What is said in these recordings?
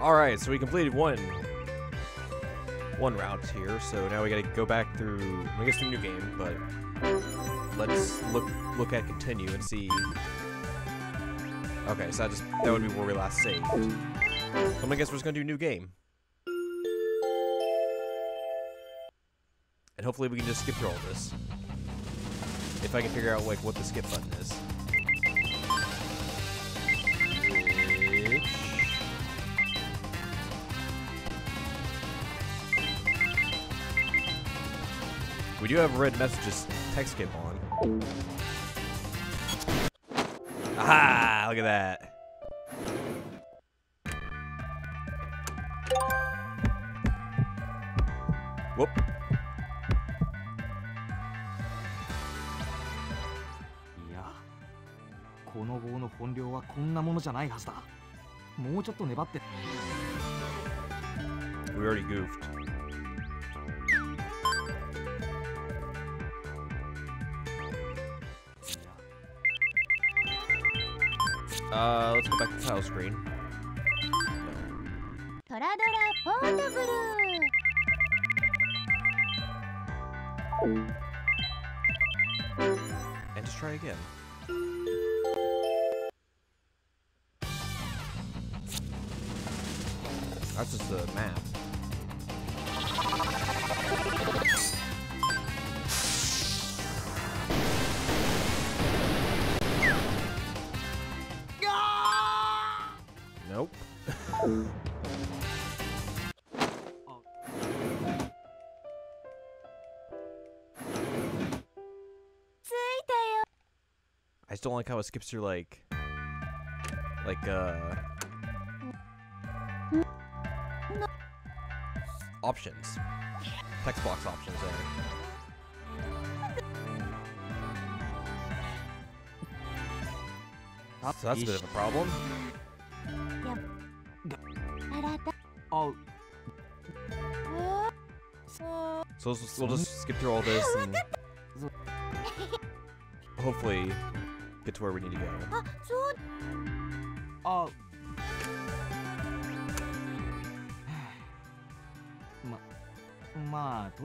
Alright, so we completed one one route here, so now we gotta go back through I guess the new game, but let's look look at continue and see. Okay, so that just that would be where we last saved. So I'm gonna guess we're just gonna do new game. And hopefully we can just skip through all this. If I can figure out like what the skip button is. We do have red messages text skip on. Aha! Look at that. Whoop. いやこの棒の本領はこんなものじゃないはずだもうちょっと粘って We already goofed. Uh, let's go back to the title screen. And just try again. That's just the map. just don't like how it skips through like, like uh, options, text box options there. So that's a bit of a problem. Oh. So we'll just skip through all this and hopefully get to where we need to go. あそうあままあと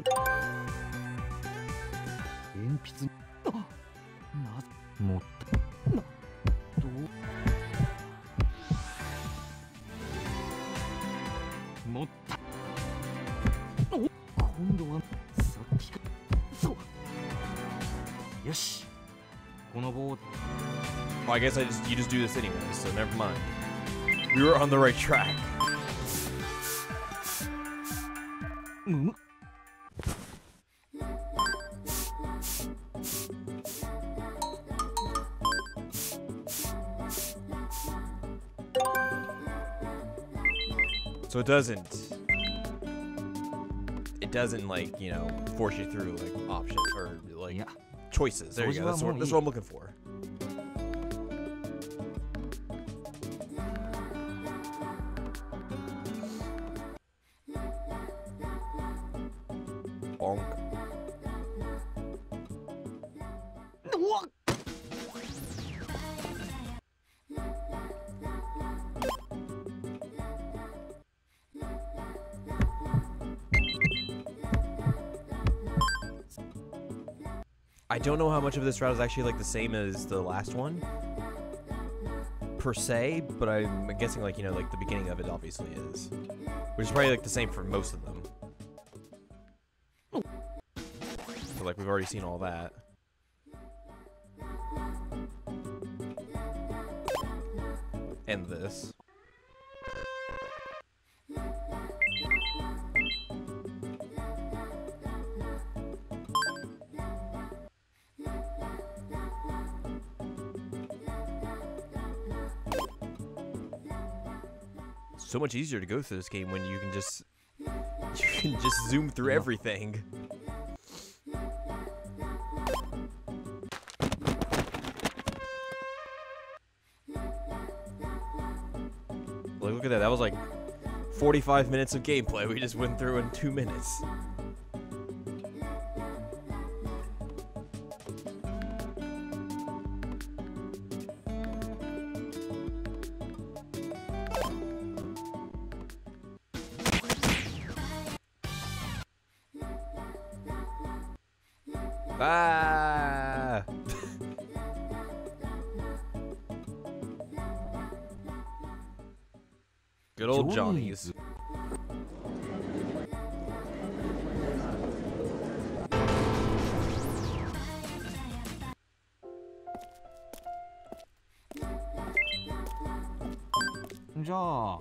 鉛筆あなもったなどう持ったお今度はさっきか。そう。よし。この棒 Well, I guess I just you just do this anyway, so never mind. We were on the right track. So it doesn't. It doesn't like you know force you through like options or like yeah. choices. There so you go. That's what, that's what I'm looking for. Don't know how much of this route is actually like the same as the last one per se, but I'm guessing like you know like the beginning of it obviously is, which is probably like the same for most of them. So like we've already seen all that. And this. So much easier to go through this game when you can just you can just zoom through everything. Like, look at that. That was like 45 minutes of gameplay we just went through in two minutes. Ah! Good old Johnny's. じゃあ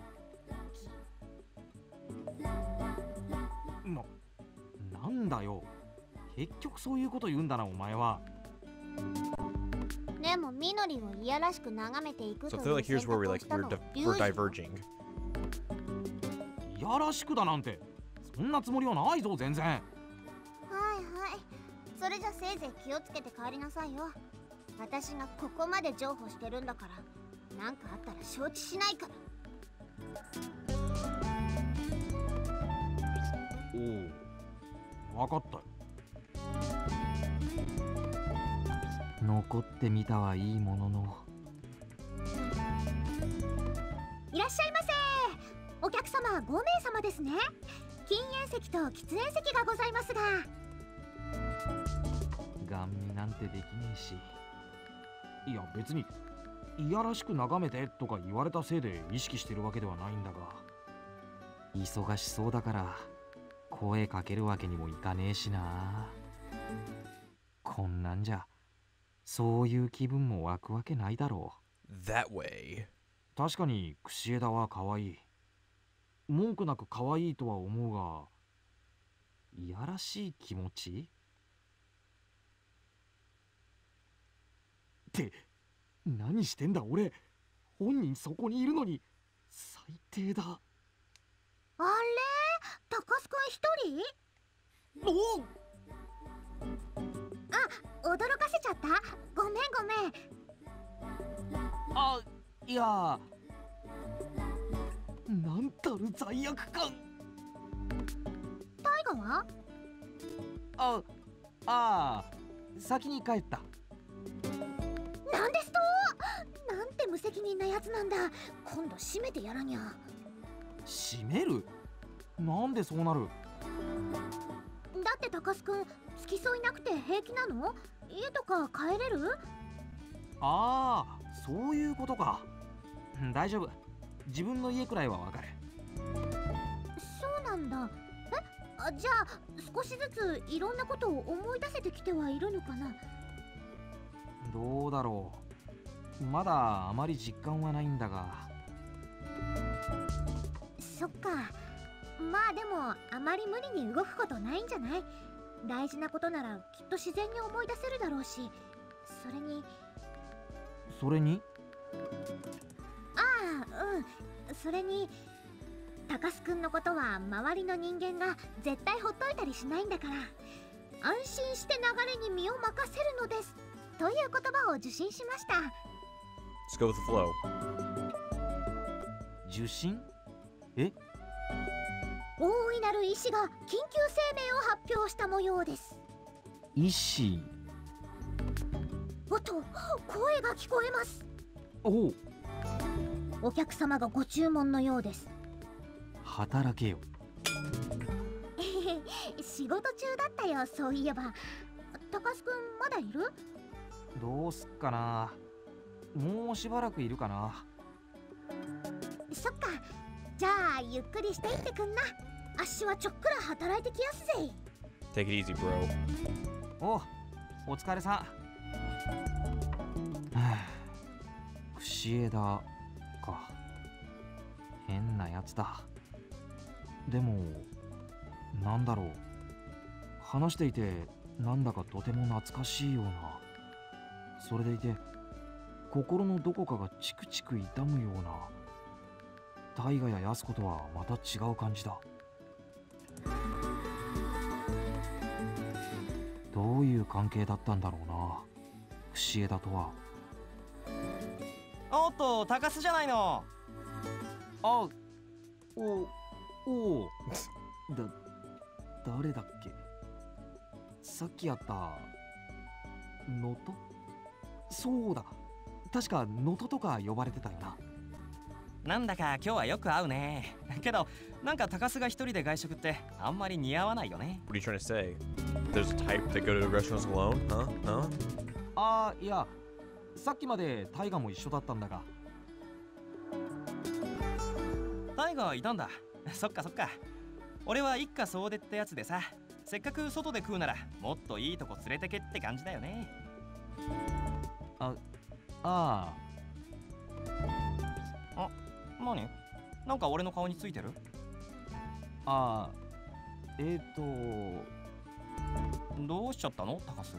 ななんだよ結局そういうこと言うんだなお前は。でもみのりをいやらしく眺めていく So と I い feel う like 選 here's where 択 we を like した we're の.いやらしくだなんて。そんなつもりはないぞ全然。はいはい。それじゃせいぜい気をつけて帰りなさいよ。私がここまで譲歩してるんだからなんかあったら承知しないから。おお分かった。よ残ってみたはいいものの。いらっしゃいませ。お客様5名様ですね。禁煙席と喫煙席がございますが。ガン見なんてできねえし。いや別にいやらしく眺めてとか言われたせいで意識してるわけではないんだが。忙しそうだから声かけるわけにもいかねえしな。こんなんじゃそういう気分も湧くわけないだろ That way. う確かに串枝は可愛い。文句なく可愛いとは思うがいやらしい気持ち？って何してんだ俺。本人そこにいるのに。最低だ。あれ？高須くん一人？お驚かせちゃった？ごめんごめん。あいや。なんたる罪悪感。タイガは？ああ先に帰った。なんですと？なんて無責任なやつなんだ。今度閉めてやらにゃ。閉める？なんでそうなる？だって高須くん付き添いなくて平気なの？家とか帰れる？ああそういうことか。うん大丈夫。自分の家くらいはわかる。そうなんだ。えあじゃあ少しずついろんなことを思い出せてきてはいるのかな？どうだろう。まだあまり実感はないんだが。そっか。まあでもあまり無理に動くことないんじゃない？大事なことならきっと自然に思い出せるだろうしそれに。それに？ああうん。それに高須くんのことは周りの人間が絶対ほっといたりしないんだから安心して流れに身を任せるのですという言葉を受信しました。Just go with the flow. 受信？え？大いなる医師が緊急声明を発表した模様です。医師おっと声が聞こえます。おう。お客様がご注文のようです。働けよ。仕事中だったよそういえば。高須くんまだいる？どうすっかな。もうしばらくいるかな。そっか。じゃあゆっくりしていってくんなあっしはちょっくら働いてきやすぜ。Take it easy, bro. おうお疲れさ。んはあ串枝か。変なやつだ。でもなんだろう。話していてなんだかとても懐かしいような。それでいて心のどこかがチクチク痛むような。大河や安子とはまた違う感じだどういう関係だったんだろうな。串枝とは。おっと高須じゃないの。あおおだ誰だっけ。さっきやった能登？そうだ。確か能登とか呼ばれてたよななんだか今日はよく会うね けどなんか高須が一人で外食ってあんまり似合わないよね What are you trying to say? There's a type that go to restaurants alone? Huh? Huh? ああいやさっきまでタイガも一緒だったんだがタイガーいたんだ そっかそっか俺は一家総出ってやつでさせっかく外で食うならもっといいとこ連れてけって感じだよねああ何？なんか俺の顔についてる？ああ。えっ、ー、と。どうしちゃったの？高須。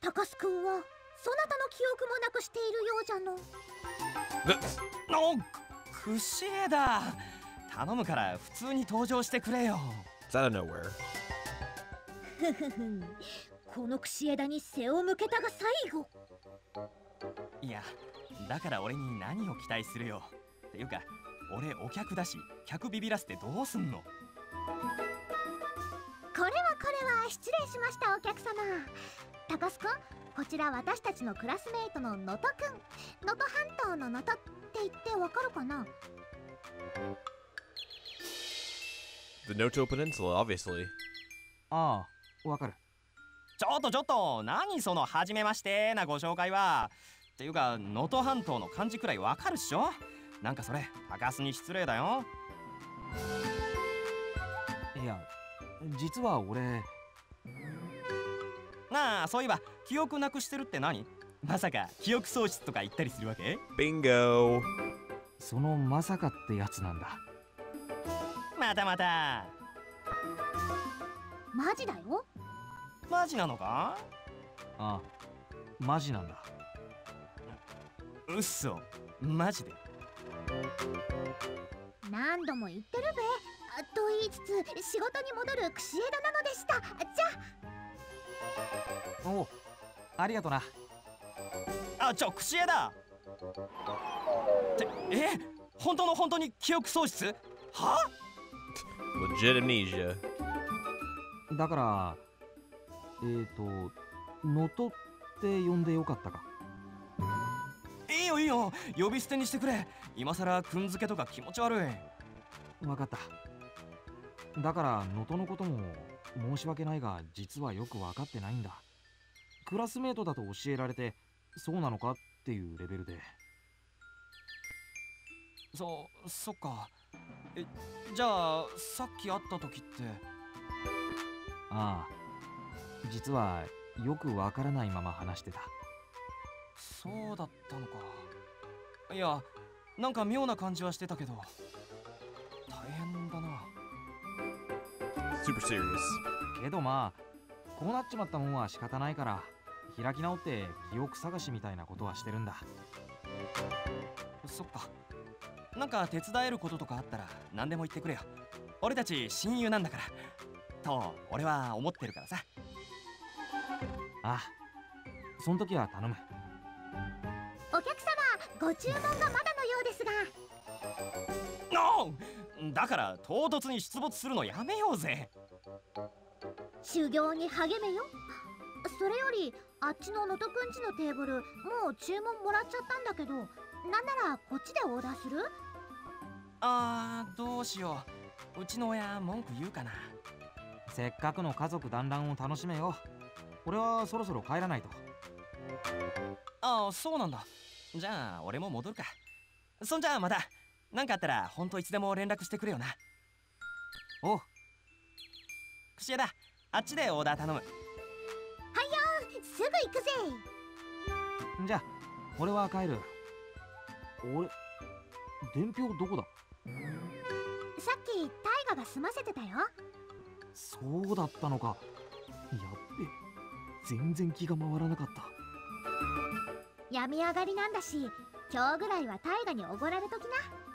高須くんはそなたの記憶もなくしているようじゃの。おクシエだ頼むから普通に登場してくれよ。この串枝に背を向けたが最後。いやだから俺に何を期待するよ。っていうか俺お客だし客ビビらせてどうすんの？これはこれは失礼しましたお客様。高須くんこちら私たちのクラスメイトの能登くん能登半島の能登って言ってわかるかな？The Noto Peninsula, obviously. ああわかる。ちょっとちょっと何その初めましてなご紹介は。っていうか能登半島の漢字くらいわかるっしょ？なんかそれ高須に失礼だよ。いや実は俺。なあそういえば記憶なくしてるって何？まさか記憶喪失とか言ったりするわけ？Bingo! そのまさかってやつなんだ。またまた。マジだよ？マジなのか？ああマジなんだ。うっそ。マジで何度も言ってるべ。あと言いつ。つ仕事に戻る串枝なのでした。じゃおうありがとな。あちょ串枝。だってえ本当の本当に記憶喪失？は？Legit amnesia. だからえっ、ー、と能登って呼んでよかったかよいいよ。呼び捨てにしてくれ。今さらくんづけとか気持ち悪い。わかった。だから能登のことも申し訳ないが実はよく分かってないんだ。クラスメートだと教えられてそうなのかっていうレベルで。そそっか。えじゃあさっき会った時って？ああ。実はよくわからないまま話してたそうだったのか。いやなんか妙な感じはしてたけど。大変だな。Super serious. けどまあこうなっちまったもんは仕方ないから開き直って記憶探しみたいなことはしてるんだ。そっか。なんか手伝えることとかあったら何でも言ってくれよ。俺たち親友なんだから。と俺は思ってるからさ。ああそん時は頼むご注文がまだのようですが。だから唐突に出没するのやめようぜ。修行に励めよ。それよりあっちの能登くんちのテーブルもう注文もらっちゃったんだけどなんならこっちでオーダーする？あーどうしよう。うちの親文句言うかな。せっかくの家族団らんを楽しめよ。俺はそろそろ帰らないと。ああそうなんだじゃあ俺も戻るか。そんじゃあまた。何かあったらほんといつでも連絡してくれよな。おう。串枝あっちでオーダー頼む。すぐ行くぜ。じゃあ俺は帰る。俺伝票どこだ？さっきタイガが済ませてたよ。そうだったのか。やっべ。全然気が回らなかった病み上がりなんだし今日ぐらいは大河におごられときな。